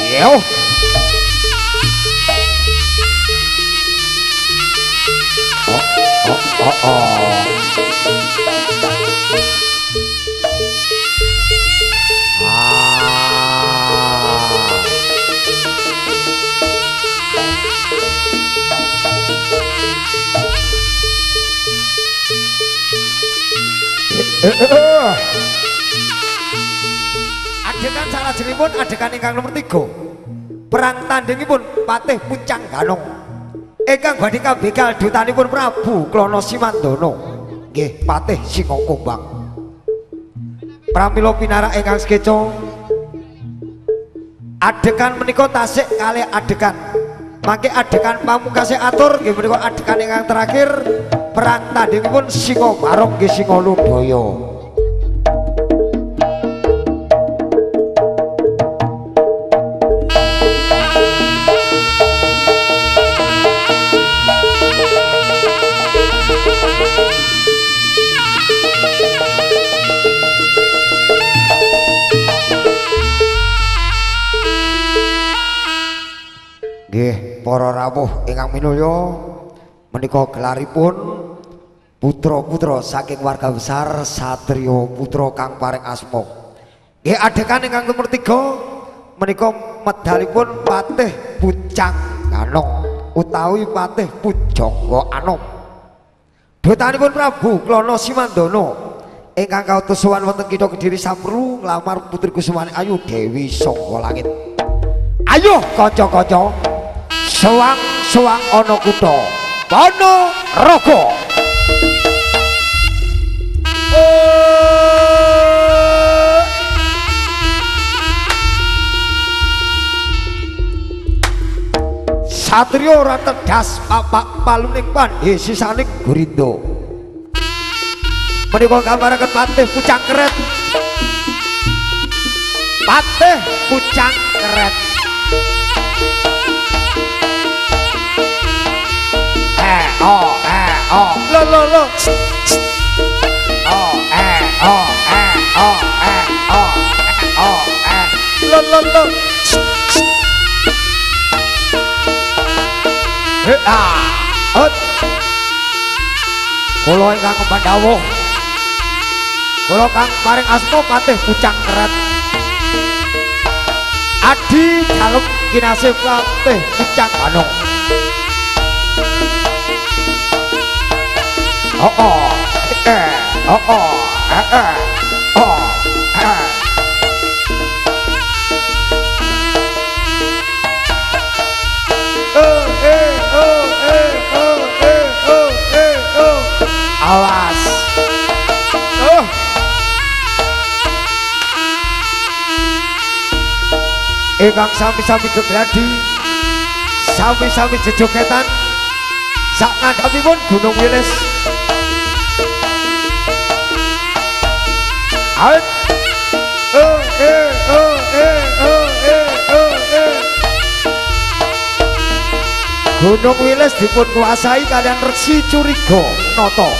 Hiểu Ồ, ồ, ồ, ồ. Uh, uh, uh. Jenipun adegan ingkang nomor 3. Perang tandingipun Patih Pucang Ganong. Ingkang badhe kabegal dutanipun Prabu Klono Simandana. Nggih, Patih Singa Kumbang. Pramila pinarak ingkang sekeca adegan menika tasik kali adegan. Mangke adegan pamungkase atur nggih menika adegan ingkang terakhir perang tandingipun Singa Barong nggih Singa Ludaya. Para rawuh ingkang minulya menika gelaripun putra-putra saking warga besar Satrio Putra kang paring asma. Nggih, adegan ingkang nomor 3 menika medalipun Patih Pucang Ganong utawi Patih Pujangga Anom. Dutanipun Prabu Klono Simandana ingkang kautus sowan wonten kitha Kediri Samru nglamar Putri Kusumane Ayu Dewi Sangga Langit. Ayo kanca-kanca Sewang-sewang ana kutha Ponorogo. Satrio ora tedas papak paluning pandhe sisaning Gurindo. Menika gambaraken Patih Pucang Keret. Patih Pucang Keret. 哦哎哦，乐乐乐。Kulo ingkang kepandhawu. Kulo kang paring asma Patih Pucang Keret. Adi Jaluk Kinasih Patih Pucang Banung. Oh oh, eh, oh oh, eh, eh. Ingkang sami-sami gegladi, sami-sami jejogetan, sak ngandhapipun Gunung Wilis. Out. Oh, eh, oh, eh, oh, eh, oh, eh. Gunung Wilis dipun kuasai kalian Resi Curiga Noto.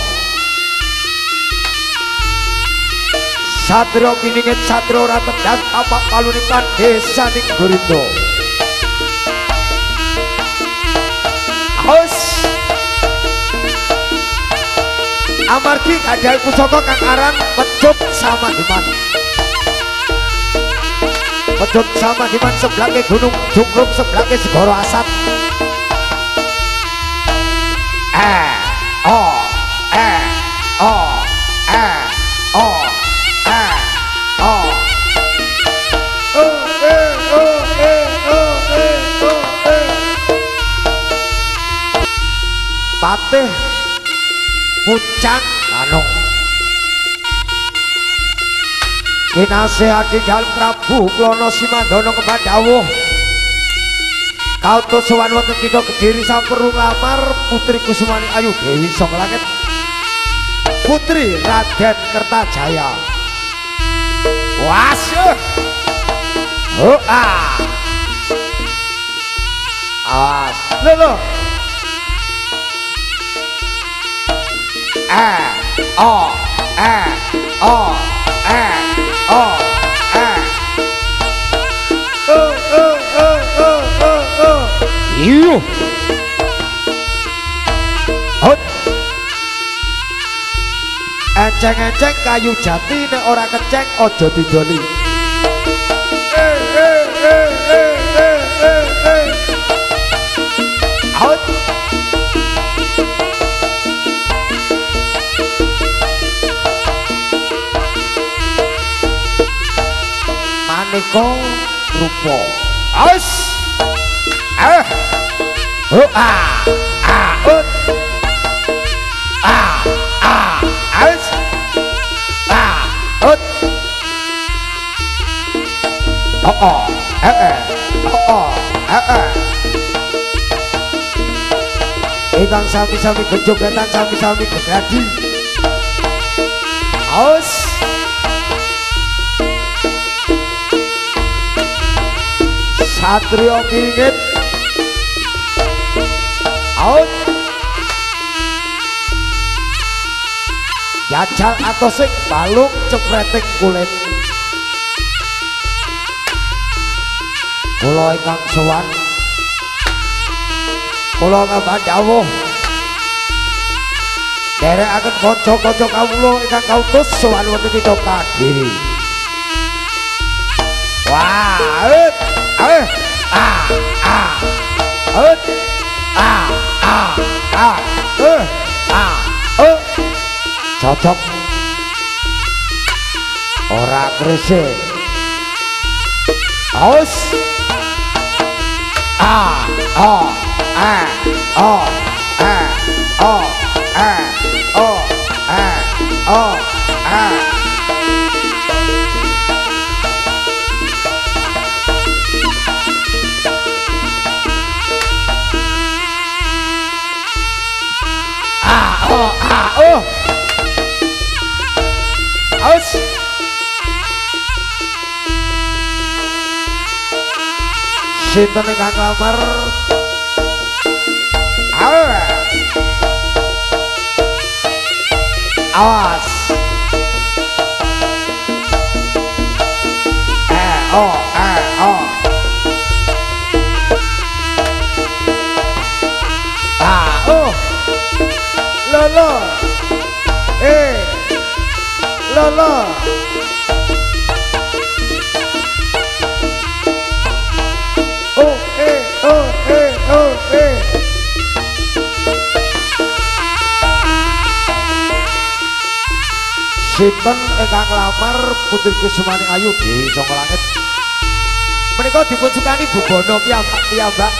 Satrio kiningit satrio ratedas apak palunikan desa ning Gurindo. Aus. Amargi kadal pusaka kang aran pecut sama diman. Pecut sama diman sebelahnya gunung jungkrum sebelahnya segoro asap. Eh, oh, eh, oh, eh, oh, eh, oh. Oh, eh, oh, eh, oh, eh, oh, eh. Patih Pucang Kinasehati Dal Prabu Klono kembang dawuh. Kautus sowan wonten kita Kediri sampurung lamar Putri Kusumani Ayu Dewi Sangga Langit Putri Raden Kertajaya. Wasuh Oh ah Awas Lho lho Eh Oh Eh Oh ayo. Hot enceng-enceng kayu jati nek ora keceng ojo didoli. Eh eh eh eh eh eh eh. Out maneka rupa. Aus oh ah ah ah oh sami-sami Aus. Satrio Kingit Out Jajal atau sing balung cepreting kulit. Kula ingkang sowan. Kula ngambah dawuh. Derekaken kanca-kanca kawula ingkang kautus sowan wonten kita kadiri Wah, ut, eh, ah, ah, ut, ah, A A E A E cocok. Ora krese aus. A A A A A A A A A A A A A Sinten ingkang lamar? Ah. Awas. Eh, oh, eh, oh. Ah, oh. Lolo. Eh. Lolo. Sinten ingkang lamar Putri Kusumani Ayu di Saka Langit. Menika dipun sukani Bubono piyambak piyambak.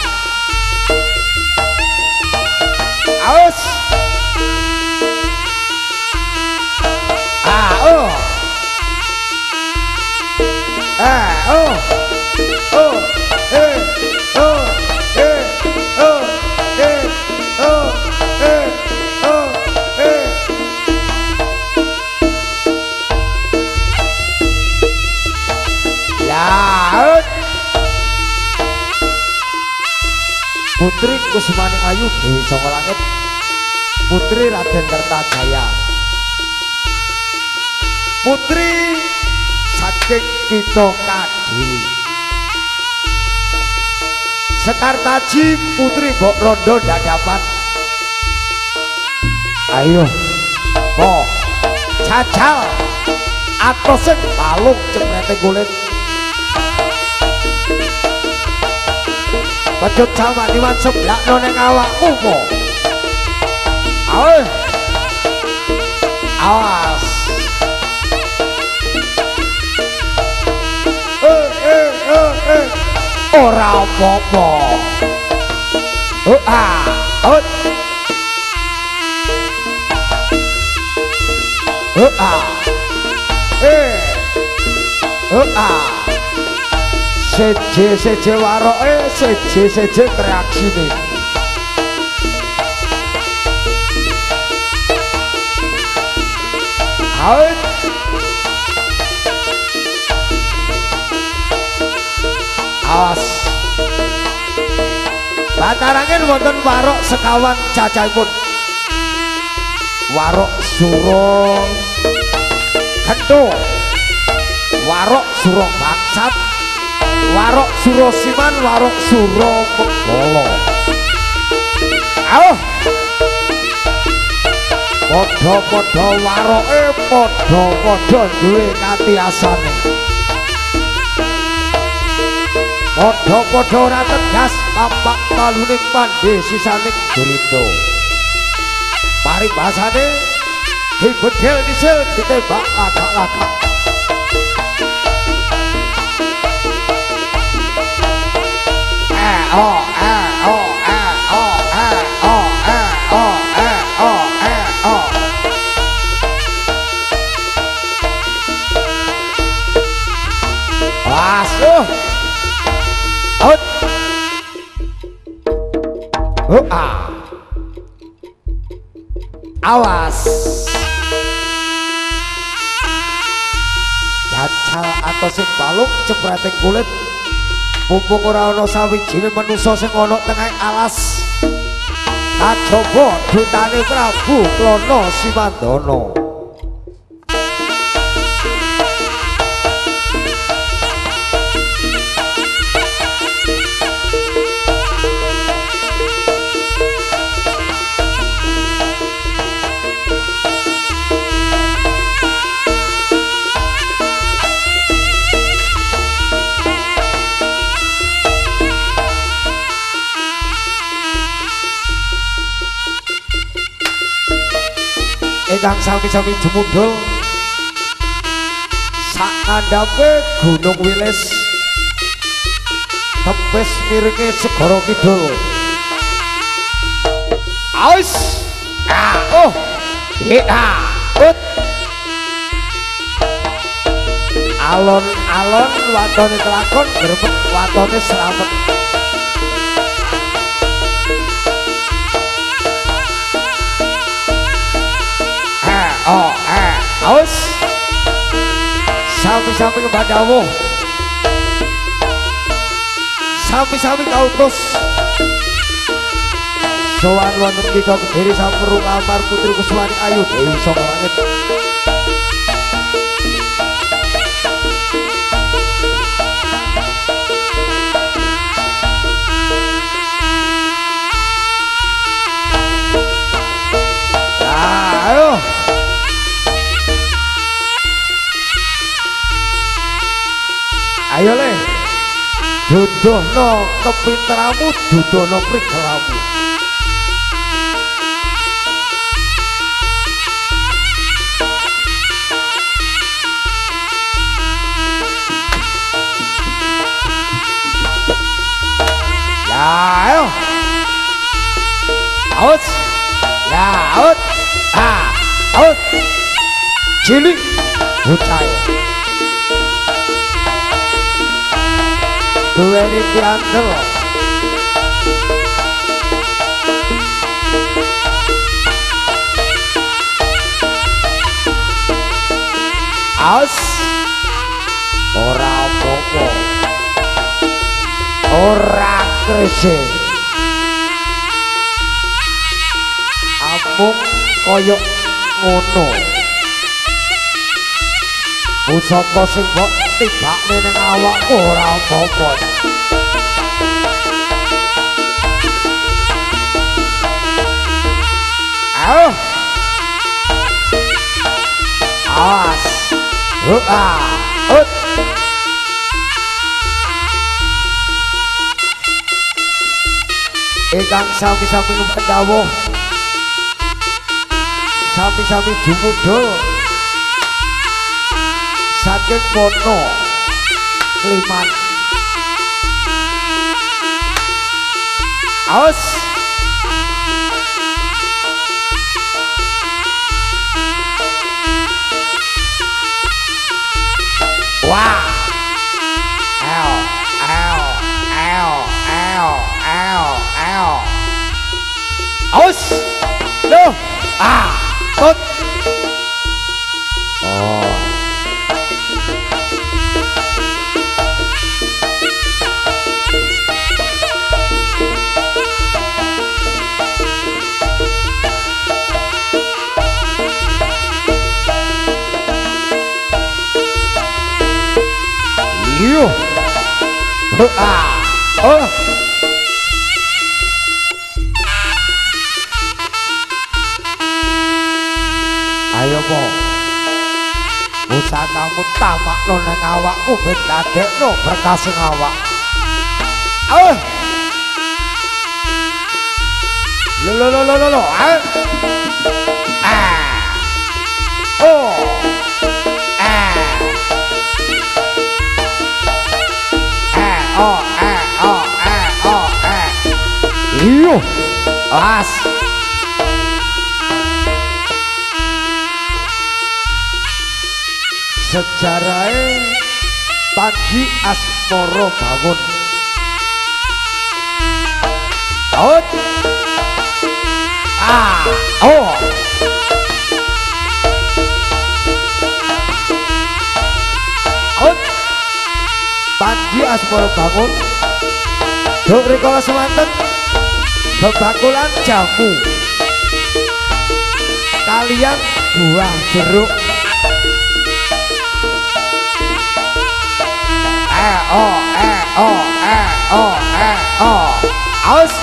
Aus. Ah, oh. Oh. Oh, Putri Kusumani Ayu Dewi Saka Langit. Putri Raden Kertajaya. Putri saking kita kadiri. Sekartaji Putri Mbok Rondo dadapan. Ayo. Po. Jajal. Atos sing balung ceprete kulit. Pedhot sama diwan seblakno ning awakmu po. Ayo. Awas. Eh eh eh eh. Ora apa-apa. Oh ah. Oh. Oh ah. Eh. Oh ah. Seje seje waroke, seje seje reaksine. Out. Awas. Batarangin wonten warok sekawan cacahipun. Warok suro Kentu. Warok suro bangsat. warok surosiman warok suro pekolo aloh Podho-podho waroke podho-podho podo duwe kati asane. Podo podo rata gas papak talunik mandi sisanik gerindo pari basane disil ditembak agak-agak balung cepreting kulit. Mumpung ora ana sawijine manusa sing ana tengah alas. Kajaba dutane Prabu Klana Simandana ingkang sami-sami jumundul sak Gunung Wilis. Tepes miringe segara kidul. Aus! Ah oh! Ya ut! Alon-alon watone kelakon grebek watone selamat oh eh aus. Sami-sami kepadamu sami-sami kautus sowan wonten kita kediri sampurung amar putri kuswani ayu dewi saka jodoh no dudono jodoh no prikelamu ayo out out ha out cilik. Bocah. Duweni piantel Aus. Ora apa-apa ora krese amung koyok ngono. Pusaka sing mbok tibakne ning awakku ora apa-apa. Ayo. Awas. Hua Ut. Ingkang sami-sami ngedawuh Sami-sami jumudul Saking pono Kliman Awas Wah Ow Ow Ow Ow Ow Ow. Ah Ah. Oh. Ayo po. Usaha kamu tamak no neng awak, ubed kadek no berkas ngawak. Oh. Lo lo lo lo lo Eh. Sejarahe Panji Asmoro Bawon Out Ah Oh. Panji Asmoro bangun. Duk rikola semanten Bebakulan jamu. Kalian buah jeruk. Eh oh eh oh eh oh eh oh aus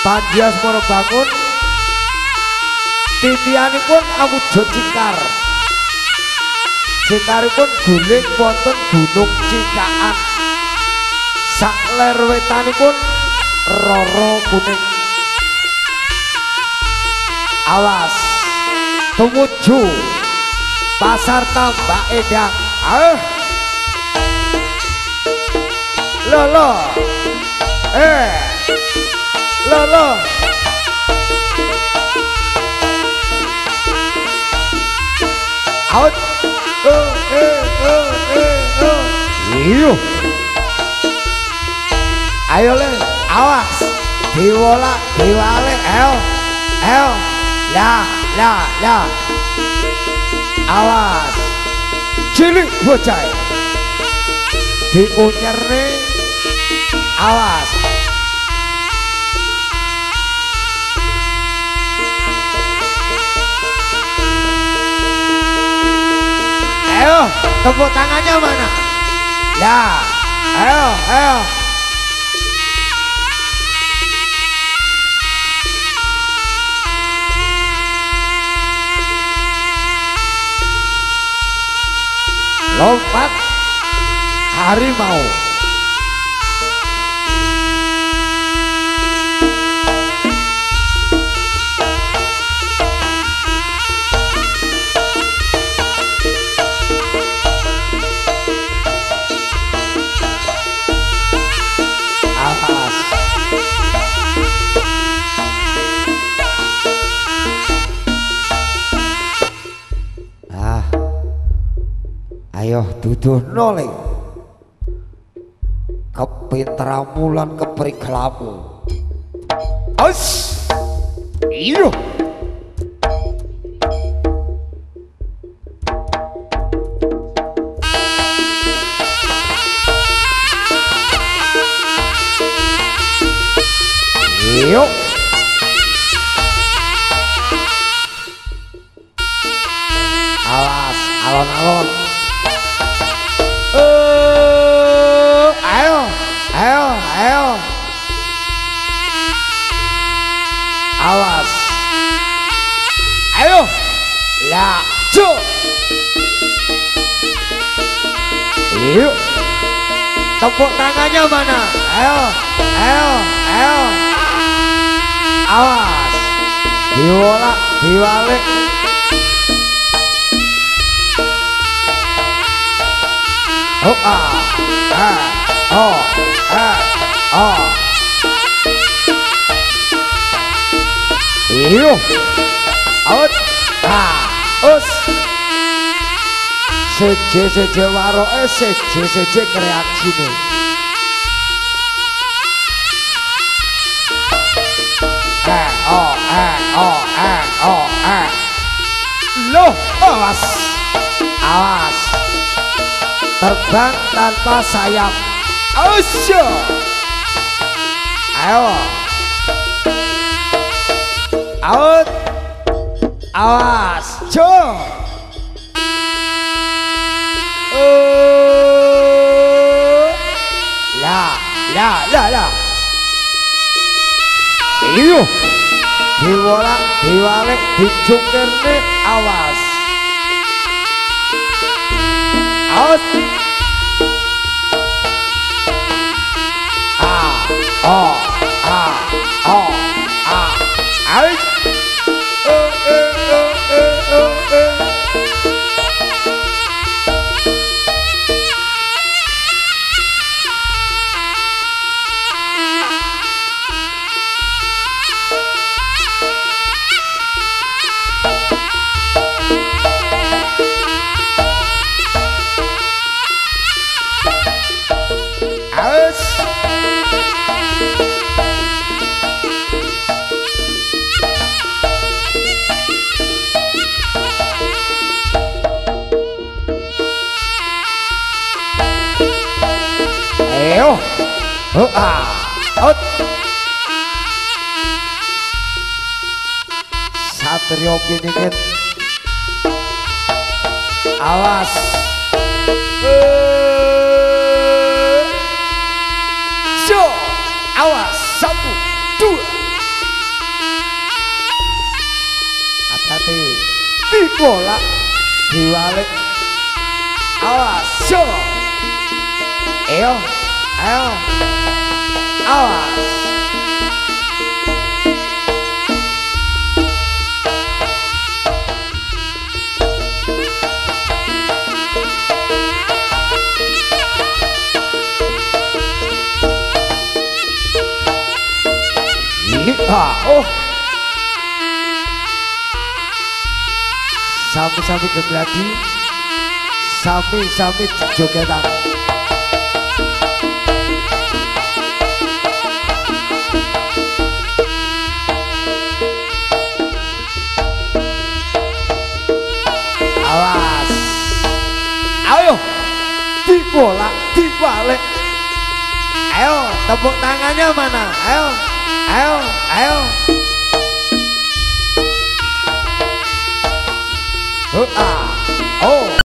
Panjias Moro bangun. Titianipun awujud cikar cikaripun guling wonten gunung cikaan sak ler wetanipun roro kuning. Awas. Tumuju. Pasar tambak edang. Ah lo lo eh. Lo lo out iyo ayo le. Awas. Diwola diwale ayo ayo la la la awas. Cilik bocah. Diunyer nih awas. Ayo tepuk tangannya mana ya ayo ayo. Lompat harimau ayo duduh nole kepintramu lan kepriklamu os iyo iyo Tepuk tangannya mana? Ayo, ayo, ayo. Awas. Diwolak, diwalik. Oh ah, ah, oh, ah, oh. Iyo, out, ah, us. Seje seje waro eh seje seje kreaksi nih. Eh, oh, eh, oh, eh, oh, eh. Loh, awas, awas terbang tanpa sayap Ayo Ayo Out Awas Jo là là Iyuh Diwala diwale dicung kene awas Awas Ah oh ah oh ah Ayo. Out. Satrio piningin. Awas. Syo. Awas. Satu, dua. Hati-hati. Dibolak. Diwalik. Awas. Syo. Ayo. Ayo. Iya, oh. Sami-sami gegladi. Sami-sami jogetan. Dibolak, dibalik. Ayo, tepuk tangannya mana? Ayo. Ayo, ayo. Oh, ah. Oh.